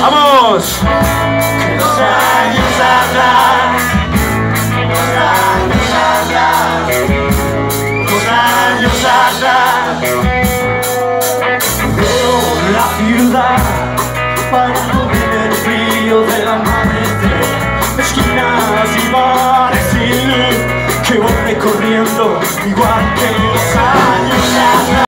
¡Vamos! Los años hablan, los años atrás, los años atrás Veo la ciudad bailando en el frío del amanecer, esquinas y bares y que voy recorriendo igual que